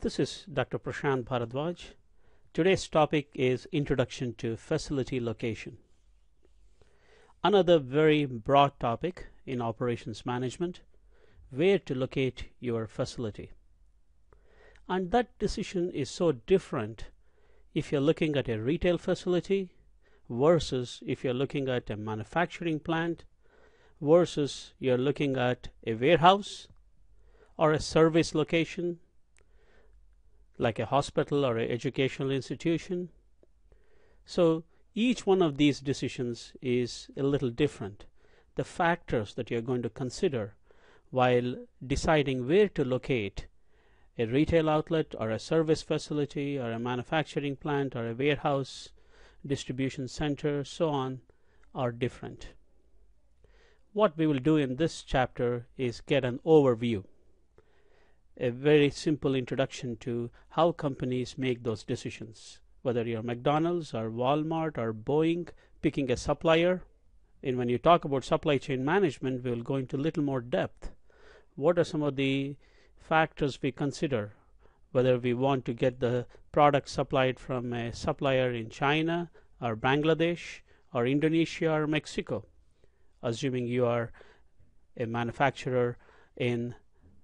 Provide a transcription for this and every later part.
This is Dr. Prashanth Bharadwaj. Today's topic is Introduction to Facility Location. Another very broad topic in operations management where to locate your facility. And that decision is so different if you're looking at a retail facility versus if you're looking at a manufacturing plant versus you're looking at a warehouse or a service location like a hospital or an educational institution. So each one of these decisions is a little different. The factors that you're going to consider while deciding where to locate a retail outlet or a service facility or a manufacturing plant or a warehouse distribution center so on are different what we will do in this chapter is get an overview a very simple introduction to how companies make those decisions. Whether you're McDonald's or Walmart or Boeing picking a supplier. And when you talk about supply chain management we will go into a little more depth. What are some of the factors we consider? Whether we want to get the product supplied from a supplier in China or Bangladesh or Indonesia or Mexico, assuming you are a manufacturer in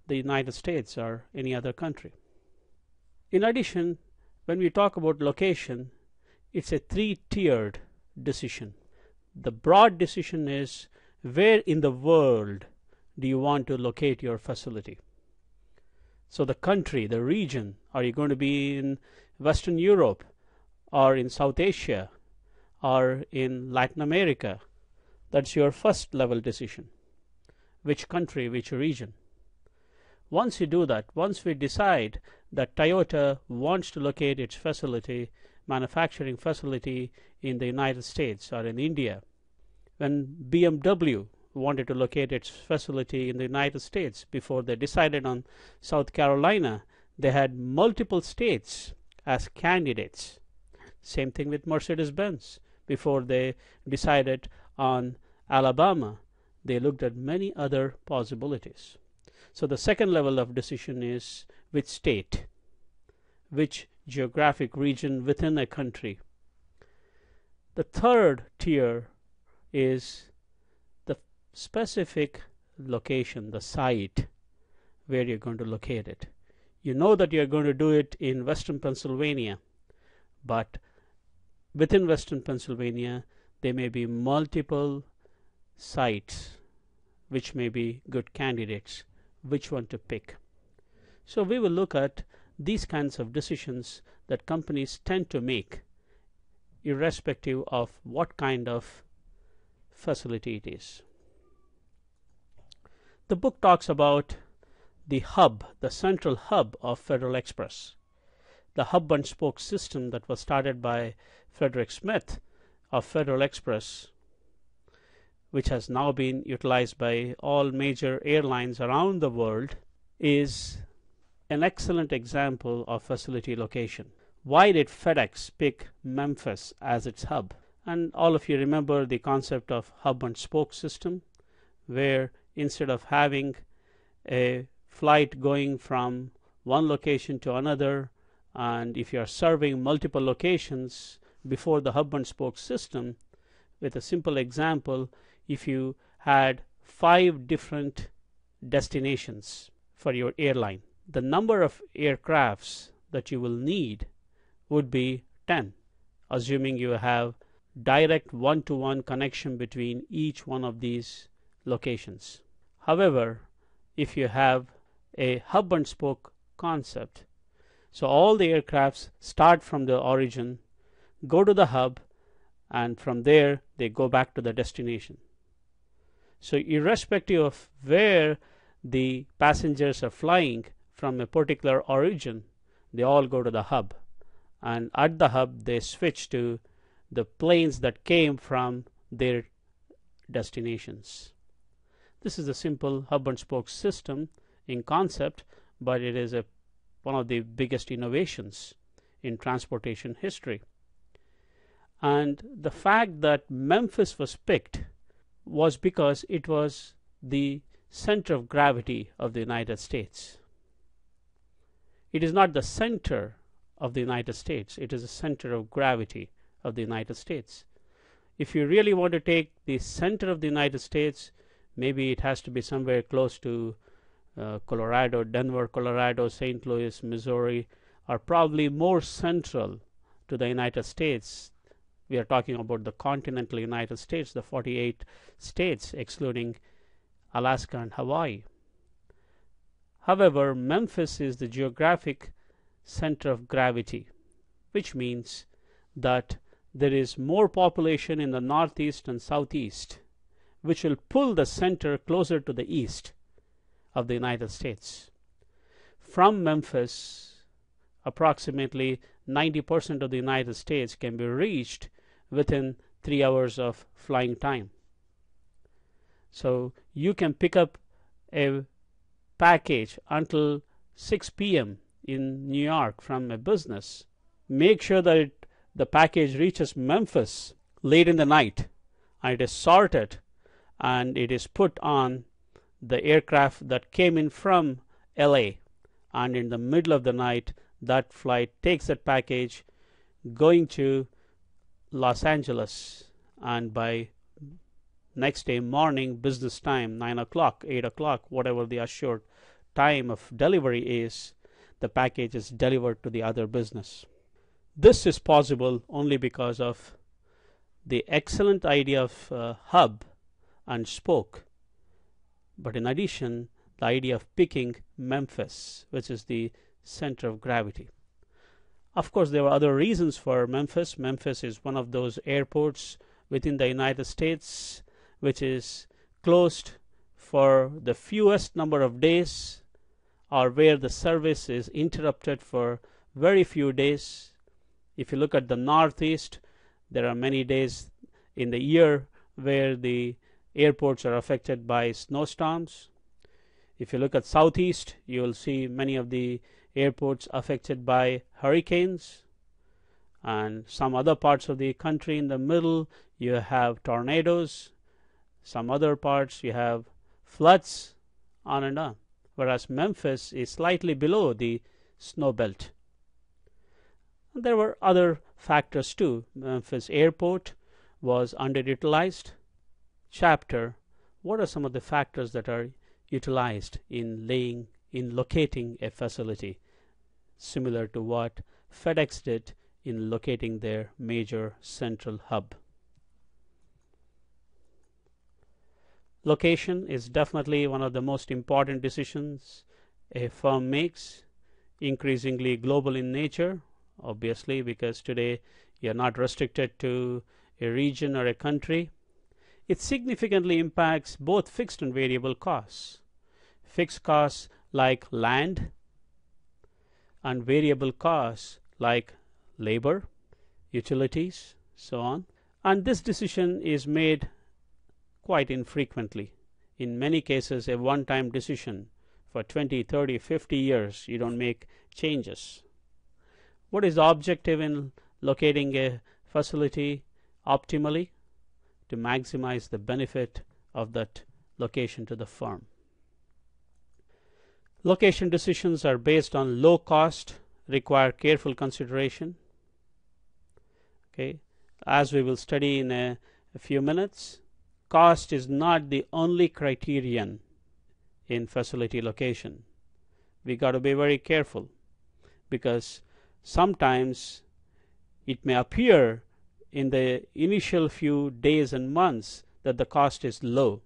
the United States or any other country. In addition, when we talk about location, it's a three tiered decision. The broad decision is where in the world do you want to locate your facility? So the country, the region, are you going to be in Western Europe or in South Asia or in Latin America? That's your first level decision. Which country, which region? Once you do that, once we decide that Toyota wants to locate its facility, manufacturing facility in the United States or in India, when BMW wanted to locate its facility in the United States before they decided on South Carolina. They had multiple states as candidates. Same thing with Mercedes Benz. Before they decided on Alabama, they looked at many other possibilities. So the second level of decision is which state, which geographic region within a country. The third tier is the specific location, the site where you're going to locate it. You know that you're going to do it in western Pennsylvania, but within western Pennsylvania, there may be multiple sites which may be good candidates, which one to pick. So we will look at these kinds of decisions that companies tend to make irrespective of what kind of facility it is. The book talks about the hub, the central hub of Federal Express, the hub and spoke system that was started by Frederick Smith of Federal Express, which has now been utilized by all major airlines around the world, is an excellent example of facility location. Why did FedEx pick Memphis as its hub? And all of you remember the concept of hub and spoke system, where instead of having a flight going from one location to another and if you are serving multiple locations before the hub and spoke system with a simple example if you had five different destinations for your airline the number of aircrafts that you will need would be 10 assuming you have direct one-to-one -one connection between each one of these locations However, if you have a hub and spoke concept, so all the aircrafts start from the origin, go to the hub, and from there they go back to the destination. So, irrespective of where the passengers are flying from a particular origin, they all go to the hub. And at the hub, they switch to the planes that came from their destinations. This is a simple hub and spoke system in concept, but it is a, one of the biggest innovations in transportation history. And the fact that Memphis was picked was because it was the center of gravity of the United States. it is not the center of the United States, it is the center of gravity of the United States. If you really want to take the center of the United States, maybe it has to be somewhere close to uh, Colorado, Denver, Colorado, St. Louis, Missouri, are probably more central to the United States. We are talking about the continental United States, the 48 states, excluding Alaska and Hawaii. However, Memphis is the geographic center of gravity, which means that there is more population in the northeast and southeast, which will pull the center closer to the east of the United States. From Memphis, approximately 90% of the United States can be reached within three hours of flying time. So you can pick up a package until 6 p.m. in New York from a business. Make sure that it, the package reaches Memphis late in the night and it is sorted and it is put on the aircraft that came in from LA and in the middle of the night that flight takes that package going to Los Angeles and by next day morning business time 9 o'clock 8 o'clock whatever the assured time of delivery is the package is delivered to the other business. This is possible only because of the excellent idea of uh, hub and spoke. But in addition the idea of picking Memphis which is the center of gravity of course there were other reasons for Memphis. Memphis is one of those airports within the United States which is closed for the fewest number of days or where the service is interrupted for very few days. If you look at the northeast there are many days in the year where the airports are affected by snowstorms. If you look at southeast you will see many of the airports affected by hurricanes and some other parts of the country. In the middle you have tornadoes. Some other parts you have floods on and on. Whereas Memphis is slightly below the snow belt. There were other factors too. Memphis airport was underutilized. Chapter what are some of the factors that are utilized in laying in locating a facility similar to what FedEx did in locating their major central hub. Location is definitely one of the most important decisions a firm makes, increasingly global in nature, obviously, because today you're not restricted to a region or a country. It significantly impacts both fixed and variable costs. Fixed costs like land and variable costs like labor, utilities, so on. And this decision is made quite infrequently. In many cases, a one time decision for 20, 30, 50 years, you don't make changes. What is the objective in locating a facility optimally? To maximize the benefit of that location to the firm. Location decisions are based on low cost, require careful consideration. Okay, as we will study in a, a few minutes, cost is not the only criterion in facility location. We got to be very careful because sometimes it may appear in the initial few days and months that the cost is low,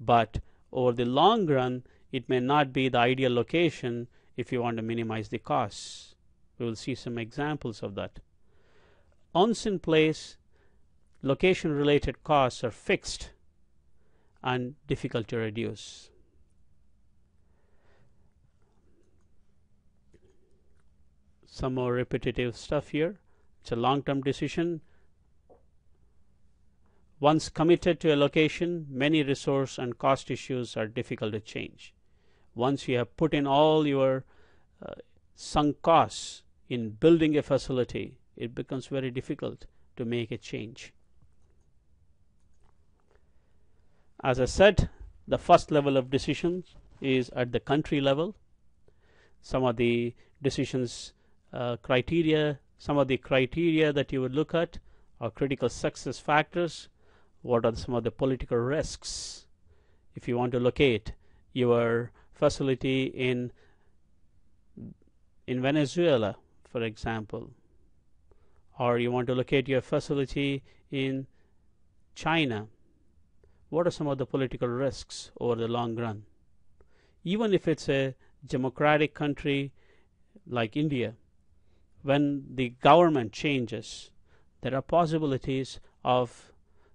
but over the long run, it may not be the ideal location if you want to minimize the costs. We will see some examples of that. Once in place, location related costs are fixed and difficult to reduce. Some more repetitive stuff here. It's a long term decision. Once committed to a location, many resource and cost issues are difficult to change once you have put in all your uh, sunk costs in building a facility, it becomes very difficult to make a change. As I said, the first level of decisions is at the country level. some of the decisions uh, criteria, some of the criteria that you would look at are critical success factors. What are some of the political risks? If you want to locate your facility in in Venezuela, for example, or you want to locate your facility in China, what are some of the political risks over the long run? Even if it's a democratic country like India, when the government changes, there are possibilities of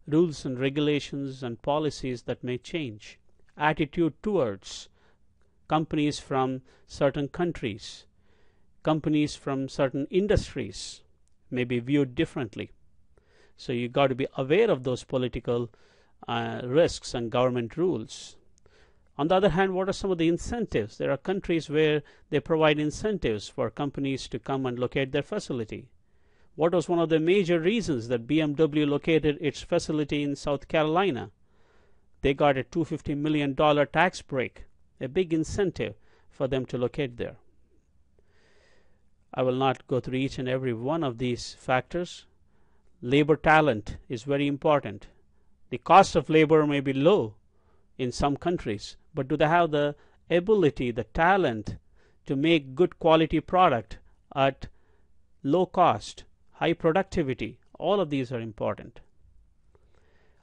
rules and regulations and policies that may change. Attitude towards companies from certain countries, companies from certain industries may be viewed differently. So you got to be aware of those political uh, risks and government rules. On the other hand, what are some of the incentives? There are countries where they provide incentives for companies to come and locate their facility. What was one of the major reasons that BMW located its facility in South Carolina? They got a $250 million tax break, a big incentive for them to locate there. I will not go through each and every one of these factors. Labor talent is very important. The cost of labor may be low in some countries, but do they have the ability, the talent to make good quality product at low cost, high productivity? All of these are important.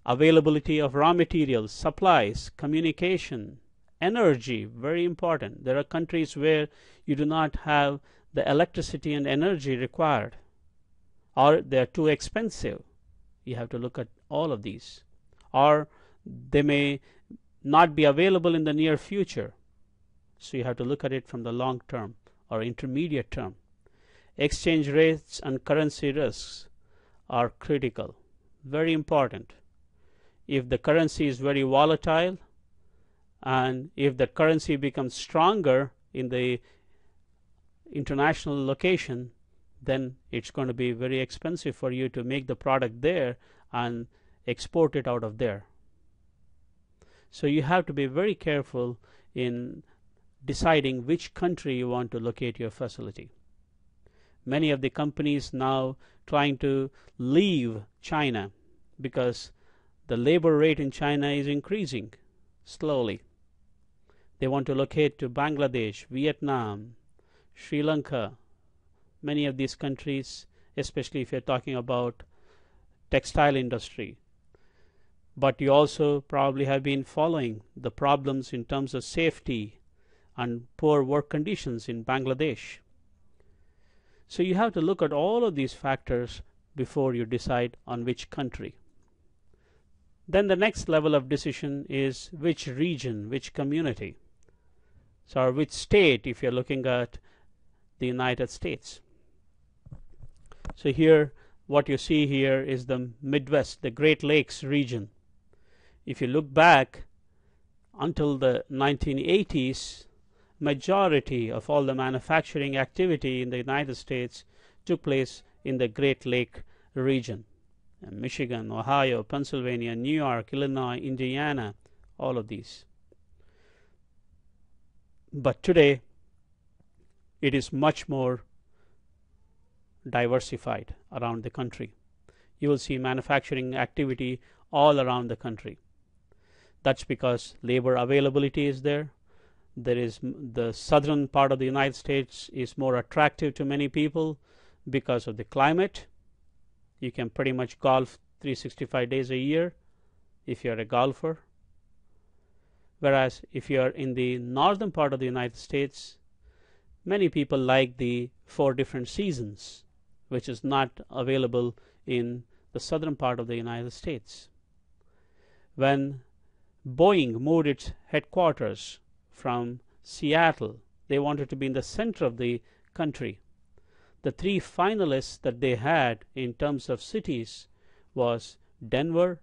Availability of raw materials, supplies, communication, energy, very important. There are countries where you do not have the electricity and energy required, or they're too expensive. You have to look at all of these. Or they may not be available in the near future. So you have to look at it from the long term or intermediate term. Exchange rates and currency risks are critical, very important. If the currency is very volatile and if the currency becomes stronger in the international location, then it's going to be very expensive for you to make the product there and export it out of there. So you have to be very careful in deciding which country you want to locate your facility. Many of the companies now trying to leave China because the labor rate in China is increasing slowly. They want to locate to Bangladesh, Vietnam, Sri Lanka, many of these countries, especially if you're talking about textile industry, but you also probably have been following the problems in terms of safety and poor work conditions in Bangladesh. So you have to look at all of these factors before you decide on which country. Then the next level of decision is which region, which community. So, or which state if you're looking at the United States. So here, what you see here is the Midwest, the Great Lakes region if you look back until the 1980s, majority of all the manufacturing activity in the United States took place in the Great Lake region. Michigan, Ohio, Pennsylvania, New York, Illinois, Indiana, all of these. But today, it is much more diversified around the country. You will see manufacturing activity all around the country. That's because labor availability is there. There is the southern part of the United States is more attractive to many people because of the climate. You can pretty much golf 365 days a year if you're a golfer. Whereas if you're in the northern part of the United States, many people like the four different seasons, which is not available in the southern part of the United States. When Boeing moved its headquarters from Seattle. They wanted to be in the center of the country. The three finalists that they had in terms of cities was Denver,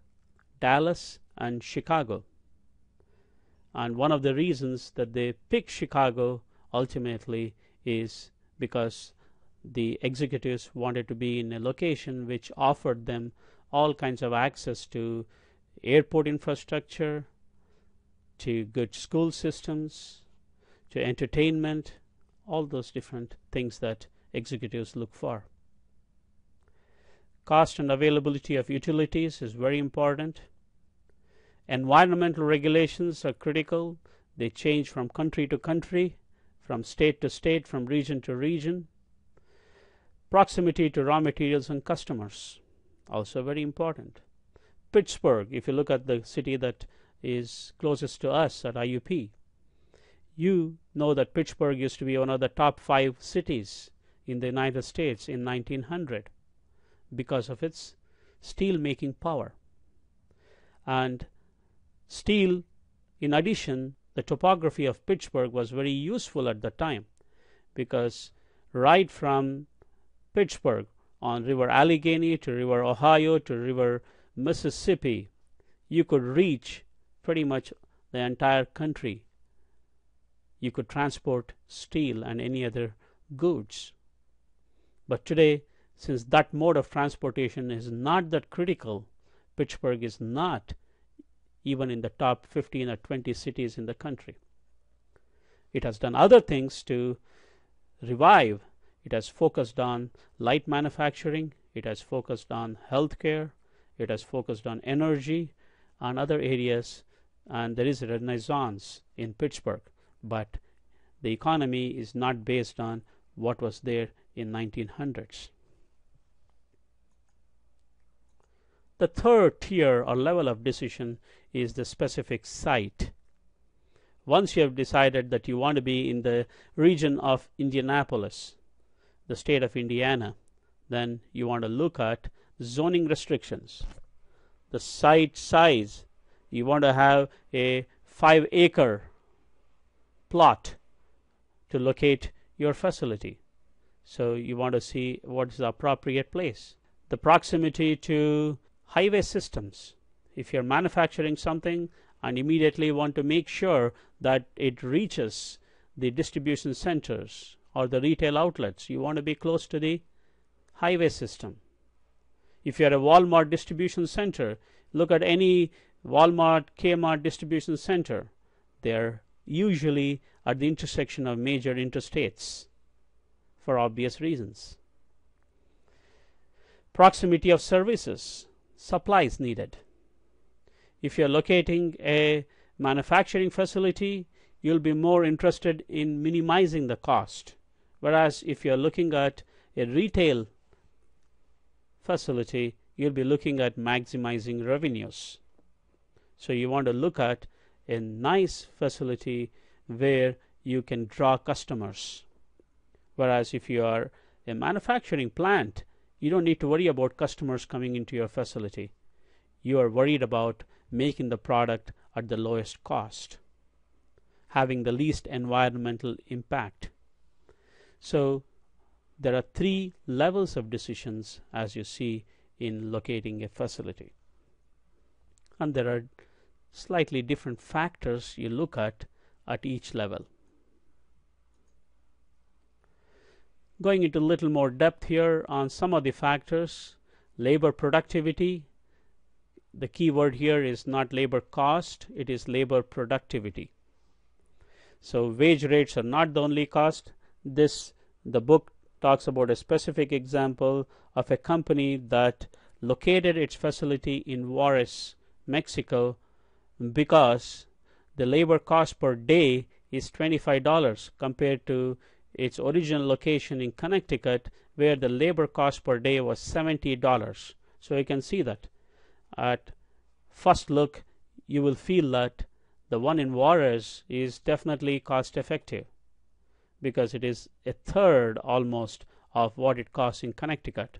Dallas, and Chicago. And one of the reasons that they picked Chicago ultimately is because the executives wanted to be in a location which offered them all kinds of access to airport infrastructure, to good school systems, to entertainment, all those different things that executives look for. Cost and availability of utilities is very important. Environmental regulations are critical. They change from country to country, from state to state, from region to region. Proximity to raw materials and customers, also very important. Pittsburgh, if you look at the city that is closest to us at IUP, you know that Pittsburgh used to be one of the top five cities in the United States in 1900 because of its steel making power. And steel, in addition, the topography of Pittsburgh was very useful at the time because right from Pittsburgh on River Allegheny to River Ohio to River Mississippi, you could reach pretty much the entire country. You could transport steel and any other goods. But today, since that mode of transportation is not that critical, Pittsburgh is not even in the top 15 or 20 cities in the country. It has done other things to revive. It has focused on light manufacturing, it has focused on healthcare, it has focused on energy and other areas, and there is a renaissance in Pittsburgh. But the economy is not based on what was there in 1900s. The third tier or level of decision is the specific site. Once you have decided that you want to be in the region of Indianapolis, the state of Indiana, then you want to look at zoning restrictions, the site size. You want to have a five acre plot to locate your facility. So you want to see what is the appropriate place. The proximity to highway systems. If you're manufacturing something and immediately want to make sure that it reaches the distribution centers or the retail outlets, you want to be close to the highway system. If you're a Walmart distribution center, look at any Walmart, Kmart distribution center. They're usually at the intersection of major interstates for obvious reasons. Proximity of services, supplies needed. If you're locating a manufacturing facility, you'll be more interested in minimizing the cost. Whereas if you're looking at a retail facility, you'll be looking at maximizing revenues. So you want to look at a nice facility where you can draw customers. Whereas if you are a manufacturing plant, you don't need to worry about customers coming into your facility. You are worried about making the product at the lowest cost, having the least environmental impact. So there are three levels of decisions as you see in locating a facility. And there are slightly different factors you look at at each level. Going into a little more depth here on some of the factors, labor productivity. The key word here is not labor cost, it is labor productivity. So wage rates are not the only cost. This the book talks about a specific example of a company that located its facility in Juarez, Mexico because the labor cost per day is $25 compared to its original location in Connecticut where the labor cost per day was $70. So you can see that at first look you will feel that the one in Juarez is definitely cost effective because it is a third almost of what it costs in Connecticut.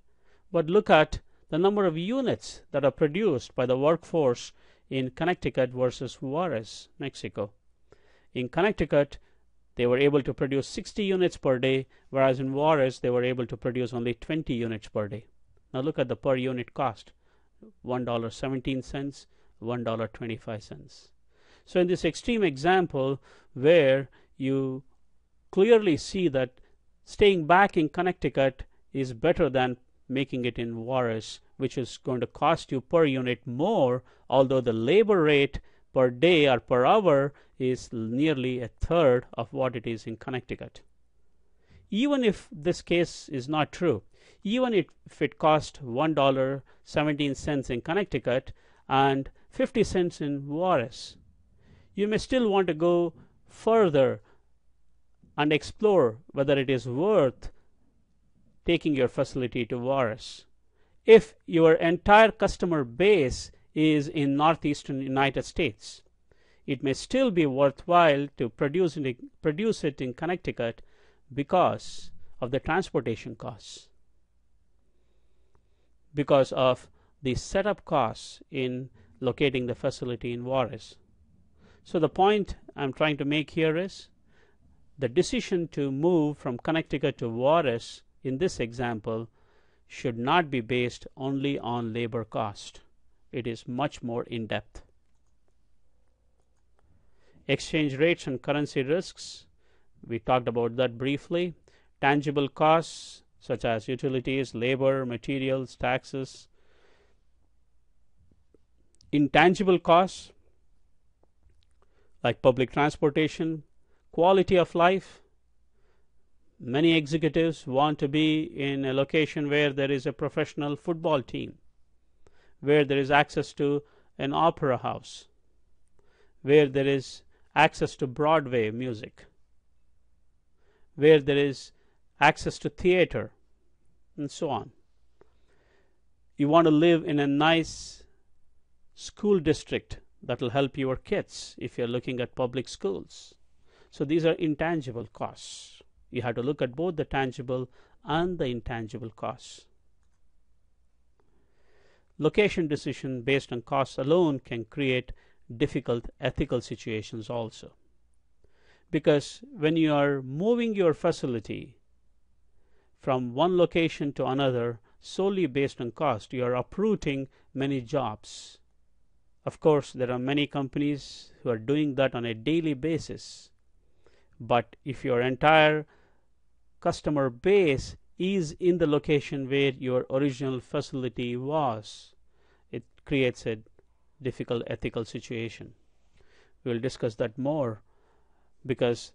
But look at the number of units that are produced by the workforce in Connecticut versus Juarez, Mexico. In Connecticut, they were able to produce 60 units per day, whereas in Juarez they were able to produce only 20 units per day. Now look at the per unit cost $1.17, $1.25. So, in this extreme example, where you clearly see that staying back in Connecticut is better than making it in Juarez, which is going to cost you per unit more, although the labor rate per day or per hour is nearly a third of what it is in Connecticut. even if this case is not true, even if it cost $1.17 in Connecticut and 50 cents in Juarez, you may still want to go further and explore whether it is worth taking your facility to Juarez. If your entire customer base is in northeastern United States, it may still be worthwhile to produce it, produce it in Connecticut because of the transportation costs, because of the setup costs in locating the facility in Juarez. So the point I'm trying to make here is the decision to move from Connecticut to Juarez in this example should not be based only on labor cost. It is much more in depth. Exchange rates and currency risks we talked about that briefly. Tangible costs such as utilities, labor, materials, taxes. Intangible costs like public transportation, quality of life. Many executives want to be in a location where there is a professional football team, where there is access to an opera house, where there is access to Broadway music where there is access to theater and so on. You want to live in a nice school district that will help your kids if you're looking at public schools. So these are intangible costs. You have to look at both the tangible and the intangible costs. Location decision based on costs alone can create difficult ethical situations also because when you are moving your facility from one location to another solely based on cost, you are uprooting many jobs. Of course, there are many companies who are doing that on a daily basis. But if your entire customer base is in the location where your original facility was, it creates a difficult ethical situation. We'll discuss that more because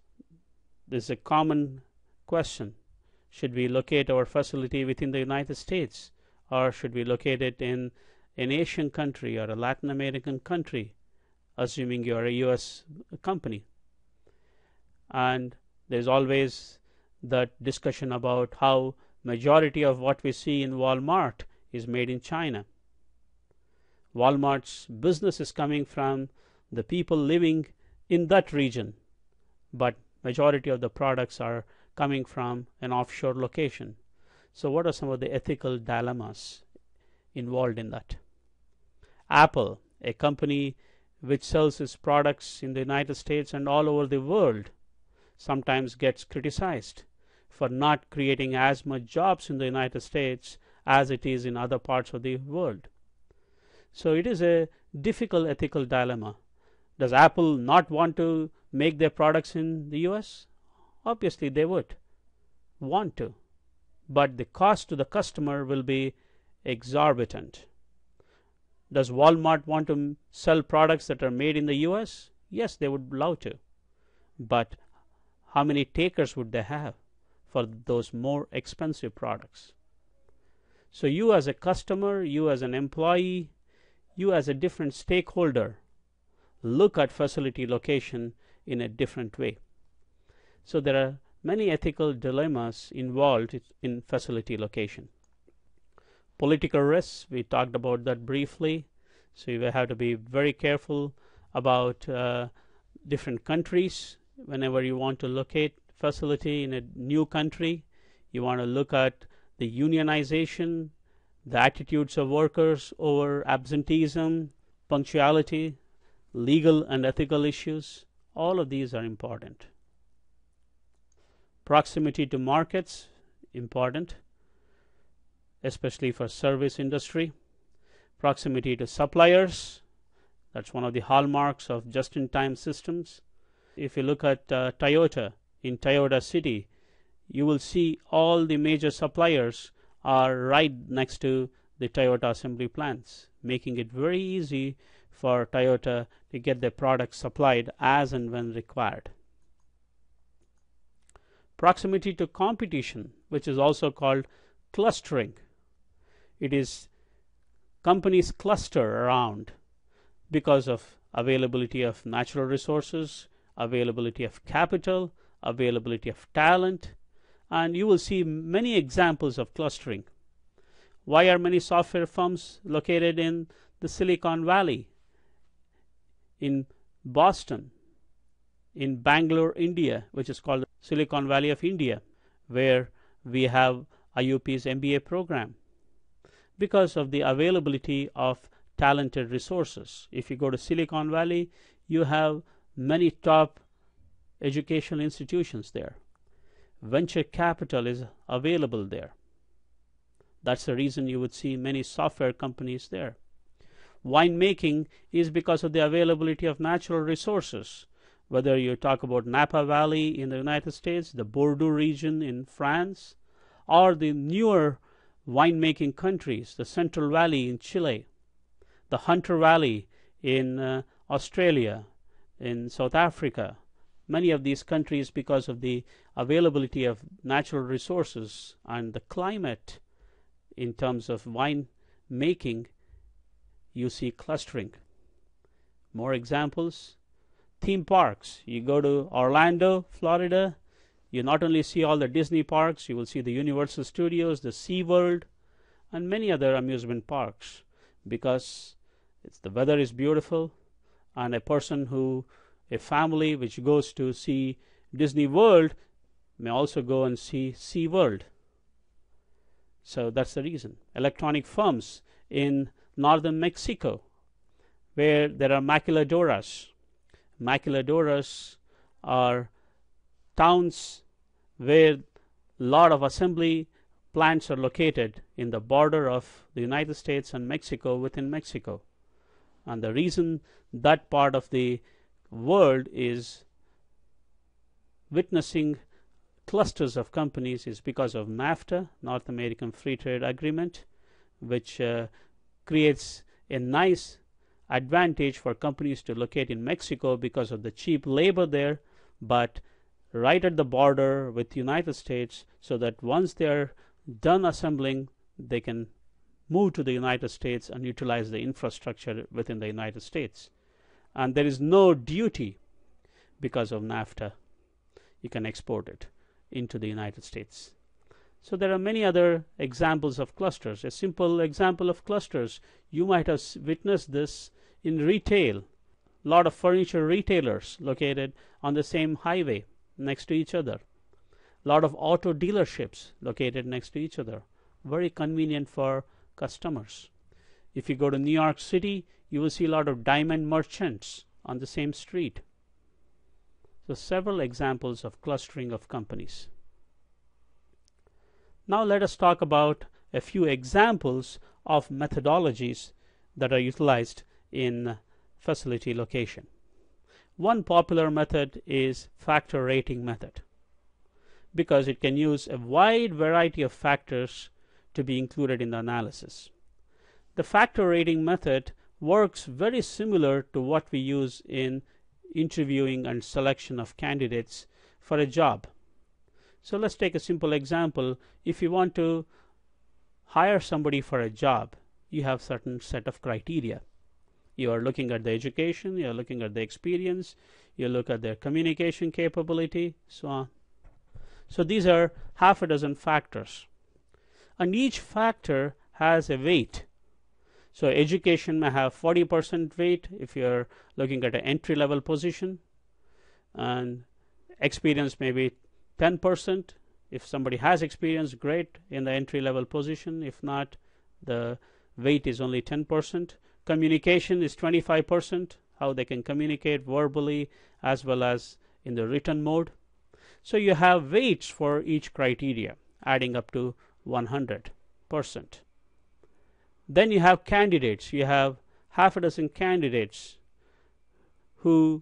this is a common question. Should we locate our facility within the United States or should we locate it in an Asian country or a Latin American country assuming you're a US company? And there's always that discussion about how majority of what we see in Walmart is made in China Walmart's business is coming from the people living in that region but majority of the products are coming from an offshore location. So what are some of the ethical dilemmas involved in that? Apple, a company which sells its products in the United States and all over the world, sometimes gets criticized for not creating as much jobs in the United States as it is in other parts of the world. So it is a difficult ethical dilemma. Does Apple not want to make their products in the US? Obviously, they would want to, but the cost to the customer will be exorbitant. Does Walmart want to sell products that are made in the US? Yes, they would love to. But how many takers would they have for those more expensive products? So, you as a customer, you as an employee, you as a different stakeholder, look at facility location in a different way. So there are many ethical dilemmas involved in facility location. Political risks, we talked about that briefly. So you have to be very careful about uh, different countries whenever you want to locate facility in a new country. You want to look at the unionization, the attitudes of workers over absenteeism, punctuality, legal and ethical issues. All of these are important. Proximity to markets, important, especially for service industry. Proximity to suppliers, that's one of the hallmarks of just-in-time systems. If you look at uh, Toyota in Toyota City, you will see all the major suppliers are right next to the Toyota assembly plants, making it very easy for Toyota to get their products supplied as and when required. proximity to competition, which is also called clustering. It is companies cluster around because of availability of natural resources, availability of capital, availability of talent, and you will see many examples of clustering. Why are many software firms located in the Silicon Valley, in Boston, in Bangalore, India, which is called Silicon Valley of India, where we have IUP's MBA program? Because of the availability of talented resources. If you go to Silicon Valley, you have many top educational institutions there. Venture capital is available there. That's the reason you would see many software companies there. Winemaking is because of the availability of natural resources. Whether you talk about Napa Valley in the United States, the Bordeaux region in France, or the newer winemaking countries, the Central Valley in Chile, the Hunter Valley in uh, Australia, in South Africa. Many of these countries, because of the availability of natural resources and the climate in terms of wine making, you see clustering. More examples theme parks. You go to Orlando, Florida, you not only see all the Disney parks, you will see the Universal Studios, the SeaWorld, and many other amusement parks because it's the weather is beautiful and a person who a family which goes to see Disney World may also go and see Sea World. So that's the reason. Electronic firms in northern Mexico, where there are maquiladoras. Maquiladoras are towns where a lot of assembly plants are located in the border of the United States and Mexico within Mexico. And the reason that part of the world is witnessing clusters of companies is because of NAFTA, North American Free Trade Agreement, which uh, creates a nice advantage for companies to locate in Mexico because of the cheap labor there, but right at the border with the United States, so that once they're done assembling, they can move to the United States and utilize the infrastructure within the United States. And there is no duty because of NAFTA. You can export it into the United States. So there are many other examples of clusters. A simple example of clusters, you might have witnessed this in retail. A lot of furniture retailers located on the same highway next to each other. A lot of auto dealerships located next to each other. Very convenient for customers. If you go to New York City, you will see a lot of diamond merchants on the same street. So several examples of clustering of companies. Now let us talk about a few examples of methodologies that are utilized in facility location. One popular method is factor rating method because it can use a wide variety of factors to be included in the analysis. The factor rating method works very similar to what we use in interviewing and selection of candidates for a job. So let's take a simple example. If you want to hire somebody for a job, you have certain set of criteria. You are looking at the education, you are looking at the experience, you look at their communication capability, so on. So these are half a dozen factors and each factor has a weight. So education may have 40% weight if you're looking at an entry level position, and experience may be 10%. If somebody has experience, great in the entry level position. If not, the weight is only 10%. Communication is 25%, how they can communicate verbally as well as in the written mode. So you have weights for each criteria, adding up to 100 percent. Then you have candidates. You have half a dozen candidates who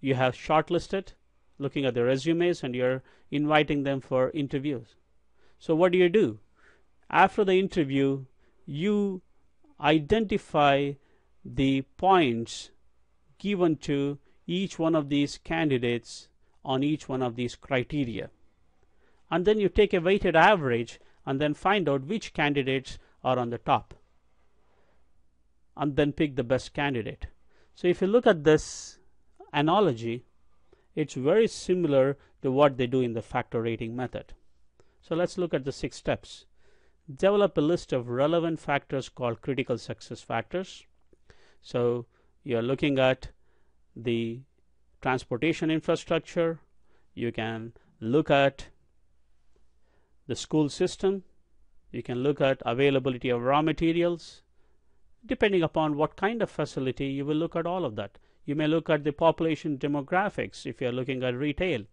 you have shortlisted, looking at their resumes, and you're inviting them for interviews. So, what do you do? After the interview, you identify the points given to each one of these candidates on each one of these criteria. and then you take a weighted average and then find out which candidates are on the top and then pick the best candidate. So if you look at this analogy, it's very similar to what they do in the factor rating method. So let's look at the six steps. Develop a list of relevant factors called critical success factors. So you're looking at the transportation infrastructure, you can look at the school system, you can look at availability of raw materials. Depending upon what kind of facility, you will look at all of that. You may look at the population demographics if you're looking at retail.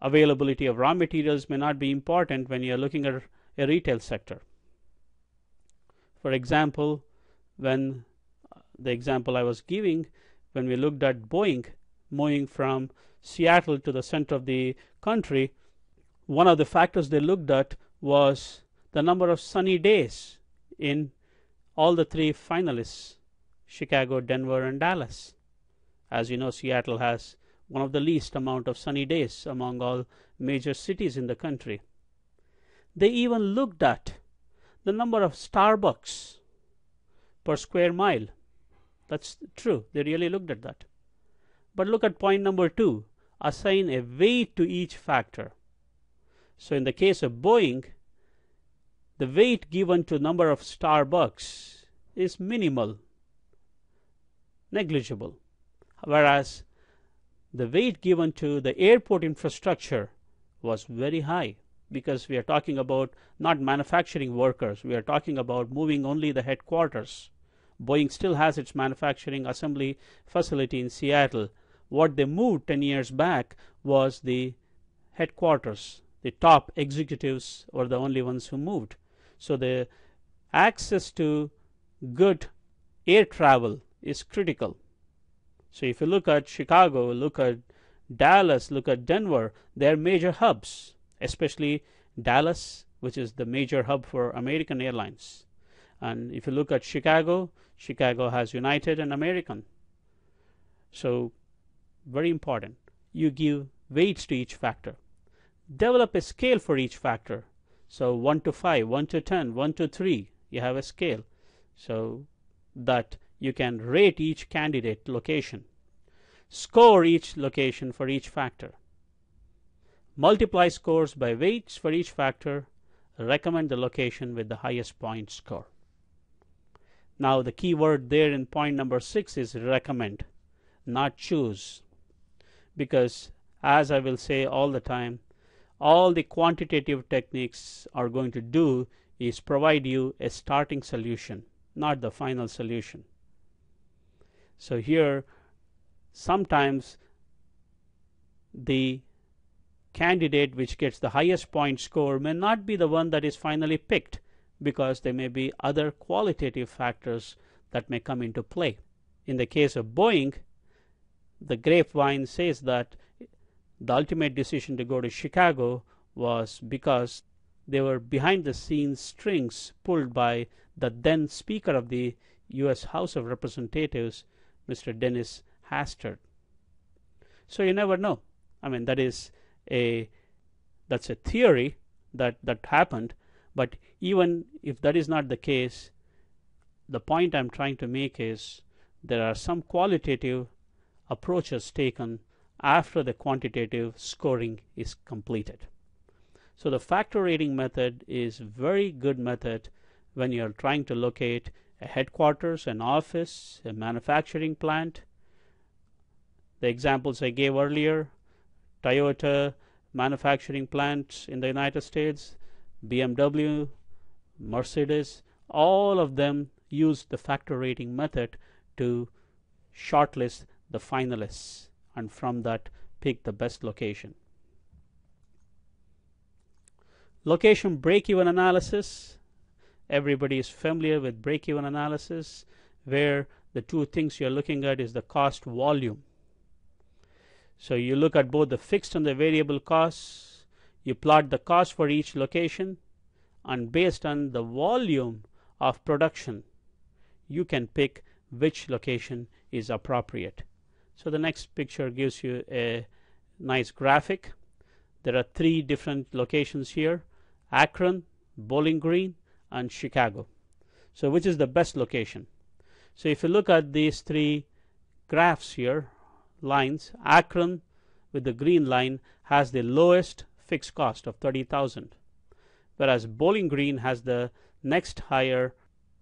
Availability of raw materials may not be important when you're looking at a retail sector. For example, when uh, the example I was giving, when we looked at Boeing moving from Seattle to the center of the country, one of the factors they looked at was the number of sunny days in all the three finalists Chicago, Denver, and Dallas. As you know, Seattle has one of the least amount of sunny days among all major cities in the country. They even looked at the number of Starbucks per square mile. That's true. They really looked at that. But look at point number two assign a weight to each factor. So in the case of Boeing, the weight given to number of Starbucks is minimal, negligible. Whereas the weight given to the airport infrastructure was very high because we are talking about not manufacturing workers, we are talking about moving only the headquarters. Boeing still has its manufacturing assembly facility in Seattle. What they moved 10 years back was the headquarters. The top executives were the only ones who moved. So the access to good air travel is critical. So if you look at Chicago, look at Dallas, look at Denver, they're major hubs, especially Dallas, which is the major hub for American Airlines. And if you look at Chicago, Chicago has United and American. So very important. You give weights to each factor. Develop a scale for each factor so 1 to 5, 1 to 10, 1 to 3, you have a scale. So that you can rate each candidate location. Score each location for each factor. Multiply scores by weights for each factor. Recommend the location with the highest point score. Now the key word there in point number 6 is recommend, not choose. Because as I will say all the time, all the quantitative techniques are going to do is provide you a starting solution, not the final solution. So here, sometimes the candidate which gets the highest point score may not be the one that is finally picked because there may be other qualitative factors that may come into play. In the case of Boeing, the grapevine says that the ultimate decision to go to Chicago was because they were behind the scenes strings pulled by the then Speaker of the U.S. House of Representatives, Mr. Dennis Hastert. So you never know. I mean, that is a that's a theory that that happened, but even if that is not the case, the point I'm trying to make is there are some qualitative approaches taken after the quantitative scoring is completed. So the factor rating method is very good method when you're trying to locate a headquarters, an office, a manufacturing plant. The examples I gave earlier, Toyota manufacturing plants in the United States, BMW, Mercedes, all of them use the factor rating method to shortlist the finalists and from that pick the best location. Location break-even analysis. Everybody is familiar with break-even analysis where the two things you're looking at is the cost volume. So you look at both the fixed and the variable costs. You plot the cost for each location and based on the volume of production you can pick which location is appropriate. So the next picture gives you a nice graphic. there are three different locations here Akron, Bowling Green, and Chicago. So, which is the best location? So, if you look at these three graphs here, lines, Akron with the green line has the lowest fixed cost of 30,000, whereas Bowling Green has the next higher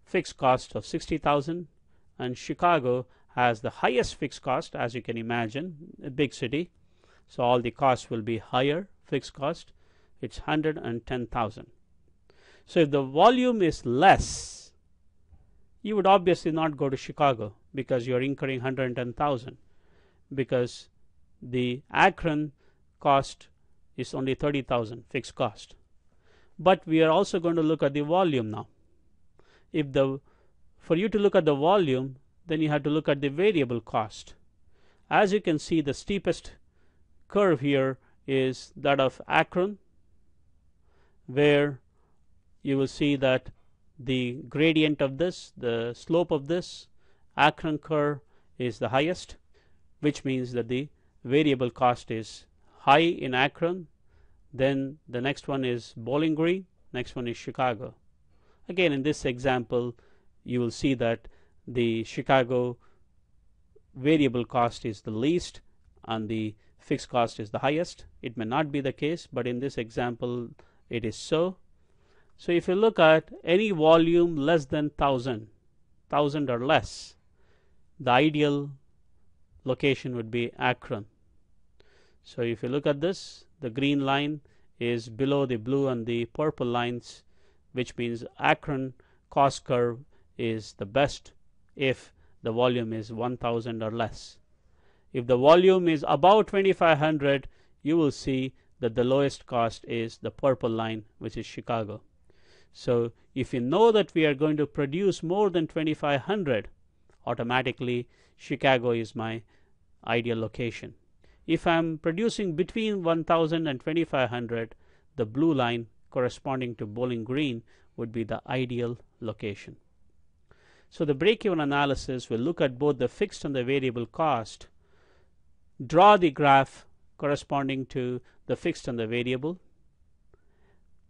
fixed cost of 60,000, and Chicago has the highest fixed cost, as you can imagine, a big city. So all the costs will be higher fixed cost. It's 110,000. So if the volume is less, you would obviously not go to Chicago because you're incurring 110,000 because the Akron cost is only 30,000 fixed cost. But we are also going to look at the volume now. If the for you to look at the volume, then you have to look at the variable cost. As you can see, the steepest curve here is that of Akron, where you will see that the gradient of this, the slope of this Akron curve is the highest, which means that the variable cost is high in Akron. Then the next one is Bowling Green, next one is Chicago. Again, in this example, you will see that the Chicago variable cost is the least and the fixed cost is the highest. It may not be the case, but in this example, it is so. So if you look at any volume less than 1000, 1000 or less, the ideal location would be Akron. So if you look at this, the green line is below the blue and the purple lines, which means Akron cost curve is the best if the volume is 1000 or less. If the volume is above 2500, you will see that the lowest cost is the purple line, which is Chicago. So if you know that we are going to produce more than 2500, automatically Chicago is my ideal location. If I'm producing between 1000 and 2500, the blue line corresponding to Bowling Green would be the ideal location. So the break-even analysis will look at both the fixed and the variable cost, draw the graph corresponding to the fixed and the variable.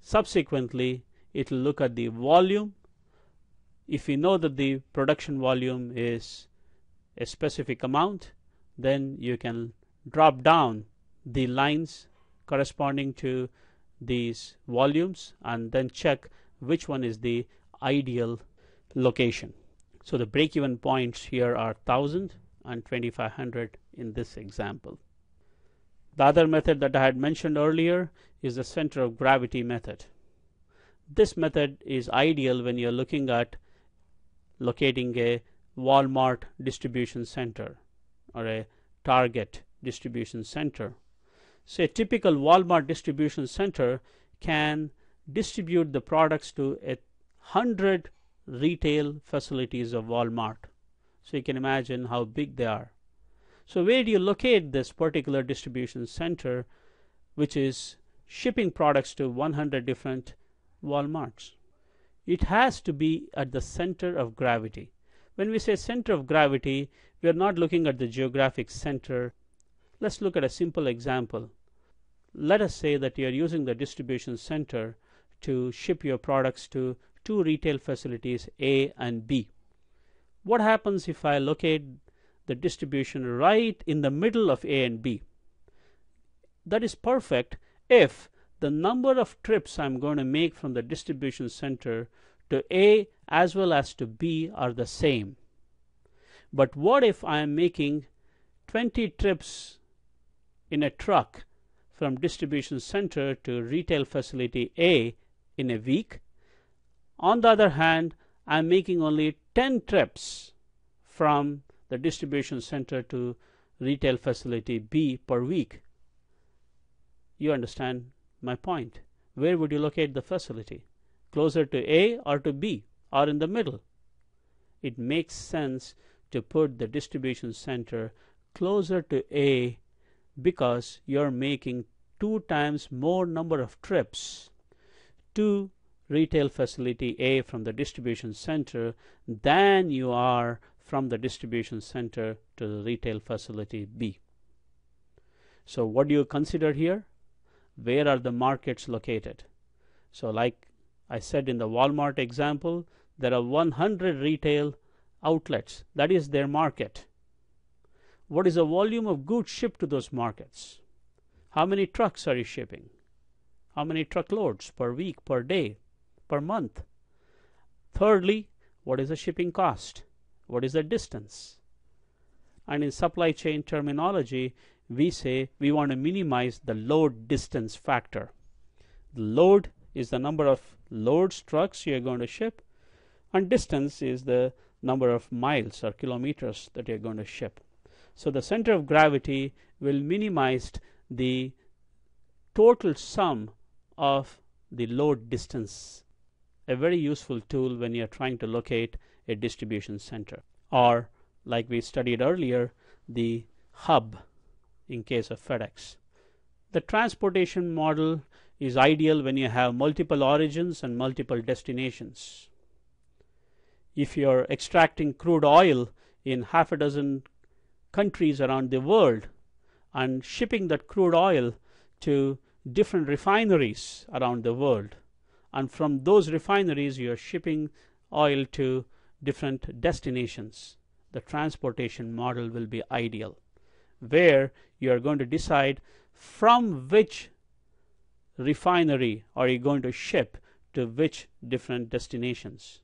Subsequently, it will look at the volume. If we know that the production volume is a specific amount, then you can drop down the lines corresponding to these volumes and then check which one is the ideal location. So the break-even points here are 1000 and 2500 in this example. The other method that I had mentioned earlier is the center of gravity method. This method is ideal when you're looking at locating a Walmart distribution center or a Target distribution center. So a typical Walmart distribution center can distribute the products to a hundred retail facilities of Walmart. So you can imagine how big they are. So where do you locate this particular distribution center which is shipping products to 100 different Walmarts? It has to be at the center of gravity. When we say center of gravity, we are not looking at the geographic center. Let's look at a simple example. Let us say that you are using the distribution center to ship your products to two retail facilities A and B. What happens if I locate the distribution right in the middle of A and B? That is perfect if the number of trips I'm going to make from the distribution center to A as well as to B are the same. But what if I am making 20 trips in a truck from distribution center to retail facility A in a week on the other hand, I'm making only 10 trips from the distribution center to retail facility B per week. You understand my point. Where would you locate the facility? Closer to A or to B or in the middle? It makes sense to put the distribution center closer to A because you're making two times more number of trips to retail facility A from the distribution center than you are from the distribution center to the retail facility B. So what do you consider here? where are the markets located. So, like I said in the Walmart example, there are 100 retail outlets, that is their market. What is the volume of goods shipped to those markets? How many trucks are you shipping? How many truckloads per week, per day, per month? Thirdly, what is the shipping cost? What is the distance? And in supply chain terminology, we say we want to minimize the load distance factor. The load is the number of loads, trucks you are going to ship, and distance is the number of miles or kilometers that you're going to ship. So the center of gravity will minimize the total sum of the load distance. A very useful tool when you're trying to locate a distribution center. Or, like we studied earlier, the hub in case of FedEx. The transportation model is ideal when you have multiple origins and multiple destinations. If you're extracting crude oil in half a dozen countries around the world and shipping that crude oil to different refineries around the world, and from those refineries you're shipping oil to different destinations, the transportation model will be ideal, where you are going to decide from which refinery are you going to ship to which different destinations?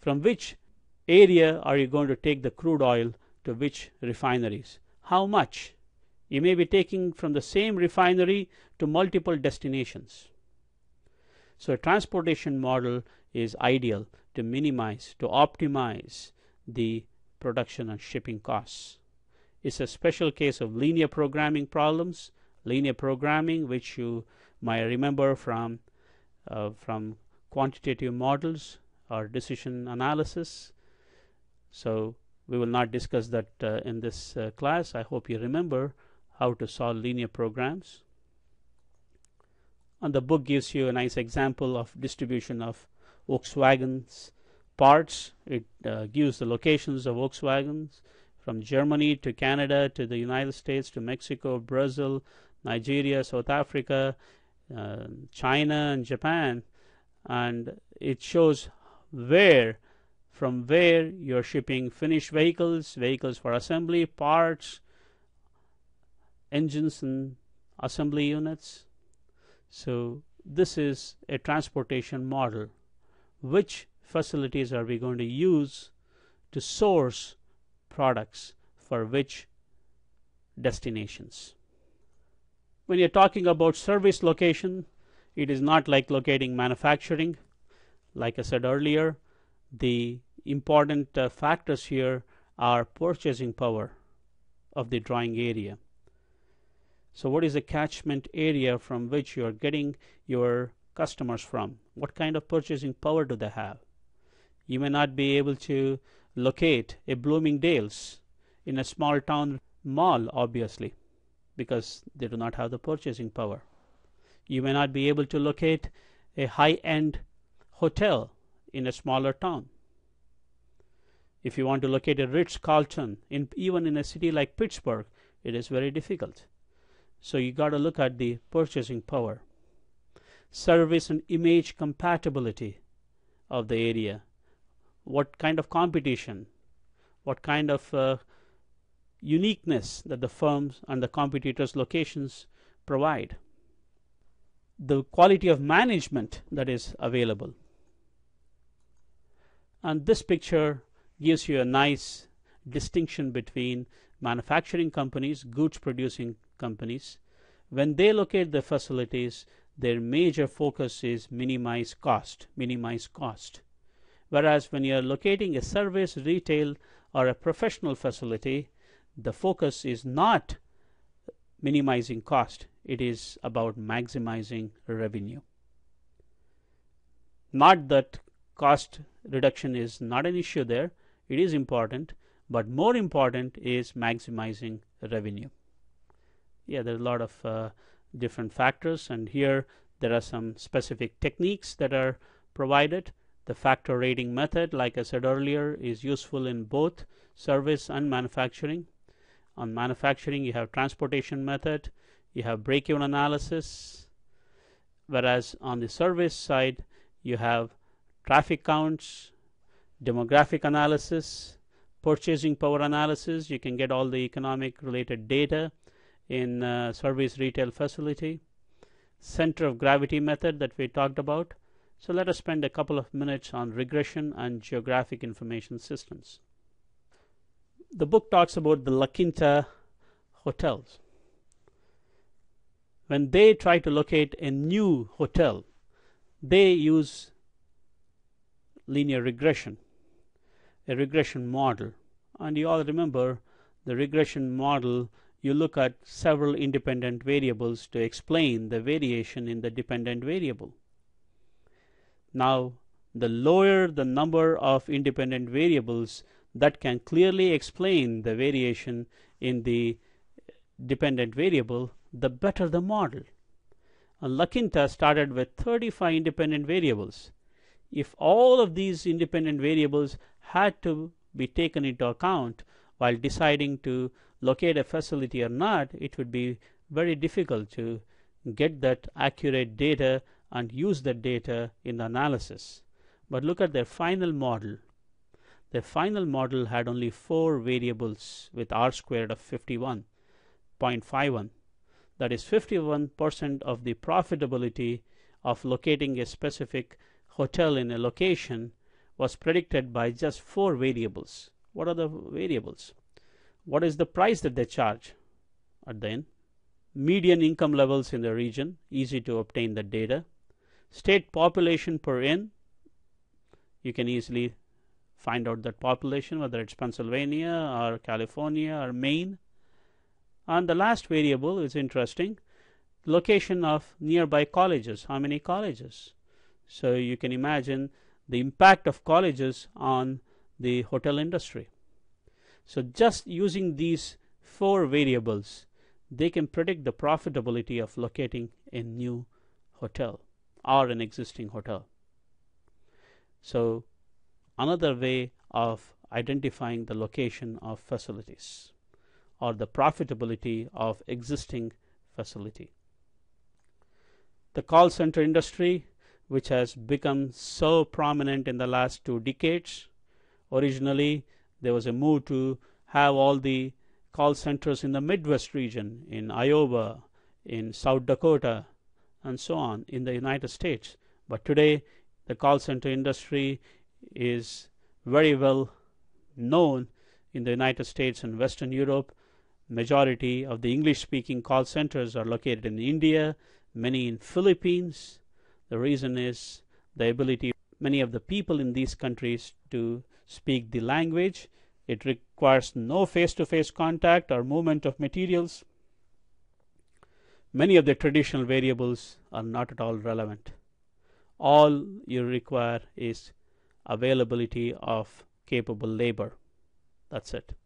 From which area are you going to take the crude oil to which refineries? How much? You may be taking from the same refinery to multiple destinations. So a transportation model is ideal to minimize, to optimize the production and shipping costs. It's a special case of linear programming problems, linear programming which you might remember from uh, from quantitative models or decision analysis. So we will not discuss that uh, in this uh, class. I hope you remember how to solve linear programs. And the book gives you a nice example of distribution of Volkswagen's parts. It uh, gives the locations of Volkswagens from Germany to Canada to the United States to Mexico, Brazil, Nigeria, South Africa, uh, China, and Japan, and it shows where from where you're shipping finished vehicles, vehicles for assembly, parts, engines and assembly units. So this is a transportation model. Which facilities are we going to use to source products for which destinations? When you're talking about service location, it is not like locating manufacturing. Like I said earlier, the important uh, factors here are purchasing power of the drawing area. So what is the catchment area from which you are getting your customers from? What kind of purchasing power do they have? You may not be able to locate a Bloomingdale's in a small town mall, obviously because they do not have the purchasing power. You may not be able to locate a high end hotel in a smaller town. If you want to locate a Ritz Carlton, in, even in a city like Pittsburgh, it is very difficult. So you got to look at the purchasing power, service and image compatibility of the area, what kind of competition, what kind of uh, uniqueness that the firms and the competitors' locations provide, the quality of management that is available. And this picture gives you a nice distinction between manufacturing companies, goods producing companies. When they locate their facilities, their major focus is minimize cost, minimize cost. Whereas when you are locating a service, retail, or a professional facility, the focus is not minimizing cost, it is about maximizing revenue. Not that cost reduction is not an issue there, it is important, but more important is maximizing revenue. Yeah, there are a lot of uh, different factors, and here there are some specific techniques that are provided. The factor rating method, like I said earlier, is useful in both service and manufacturing on manufacturing you have transportation method you have break-even analysis whereas on the service side you have traffic counts, demographic analysis, purchasing power analysis. You can get all the economic related data in uh, service retail facility. Center of gravity method that we talked about. So let us spend a couple of minutes on regression and geographic information systems. The book talks about the La Quinta hotels. When they try to locate a new hotel, they use linear regression, a regression model. And you all remember the regression model, you look at several independent variables to explain the variation in the dependent variable. Now, the lower the number of independent variables that can clearly explain the variation in the dependent variable, the better the model. And La Quinta started with 35 independent variables if all of these independent variables had to be taken into account while deciding to locate a facility or not, it would be very difficult to get that accurate data and use that data in the analysis. But look at their final model. Their final model had only four variables with r squared of 51.51. That is 51% of the profitability of locating a specific hotel in a location was predicted by just four variables. What are the variables? What is the price that they charge at the end? Median income levels in the region, easy to obtain the data. State population per inn, you can easily find out that population, whether it's Pennsylvania or California or Maine. And the last variable is interesting location of nearby colleges. How many colleges? So you can imagine the impact of colleges on the hotel industry. So just using these four variables, they can predict the profitability of locating a new hotel or an existing hotel. So another way of identifying the location of facilities or the profitability of existing facility. The call center industry which has become so prominent in the last two decades. Originally, there was a move to have all the call centers in the Midwest region, in Iowa, in South Dakota, and so on in the United States. But today, the call center industry is very well known in the United States and Western Europe. Majority of the English speaking call centers are located in India, many in Philippines, the reason is the ability many of the people in these countries to speak the language. It requires no face to face contact or movement of materials. Many of the traditional variables are not at all relevant. All you require is availability of capable labor. That's it.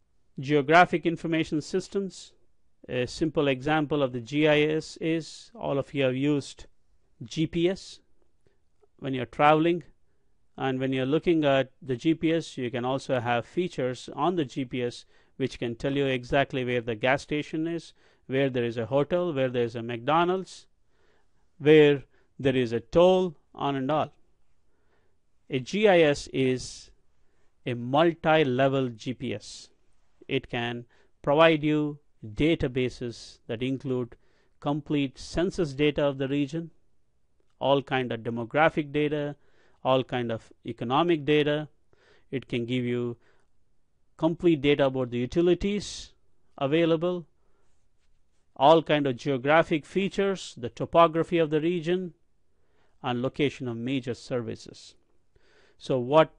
Geographic information systems. A simple example of the GIS is all of you have used GPS when you're traveling and when you're looking at the GPS you can also have features on the GPS which can tell you exactly where the gas station is where there is a hotel where there is a McDonald's where there is a toll on and all. A GIS is a multi-level GPS it can provide you databases that include complete census data of the region all kind of demographic data, all kind of economic data. It can give you complete data about the utilities available, all kind of geographic features, the topography of the region, and location of major services. So what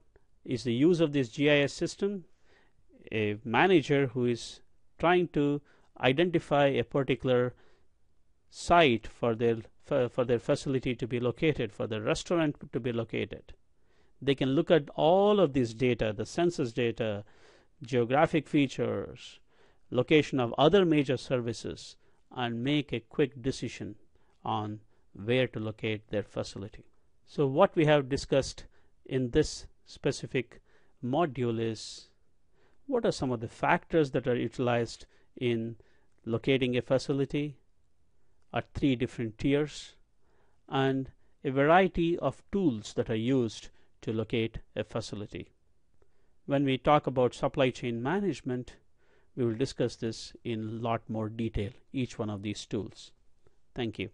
is the use of this GIS system? A manager who is trying to identify a particular site for their for, for their facility to be located, for the restaurant to be located. They can look at all of this data, the census data, geographic features, location of other major services, and make a quick decision on where to locate their facility. So, what we have discussed in this specific module is what are some of the factors that are utilized in locating a facility, are three different tiers and a variety of tools that are used to locate a facility. When we talk about supply chain management, we will discuss this in a lot more detail, each one of these tools. Thank you.